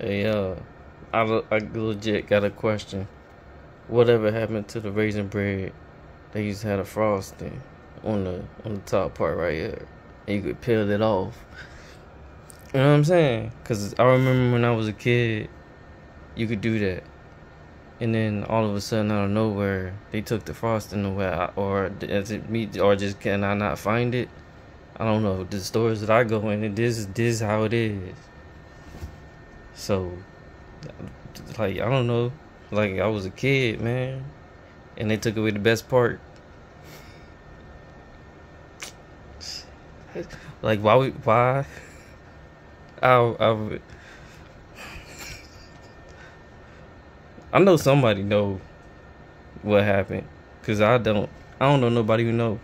Hey, uh, I, I legit got a question. Whatever happened to the raisin bread? They used to have a frosting on the on the top part right here, and you could peel it off. You know what I'm saying? Cause I remember when I was a kid, you could do that, and then all of a sudden out of nowhere, they took the frosting away, or is it me, or just can I not find it? I don't know. The stores that I go in, this this is how it is. So, like, I don't know. Like, I was a kid, man. And they took away the best part. Like, why? We, why? I, I, I know somebody know what happened. Cause I don't. I don't know nobody who know.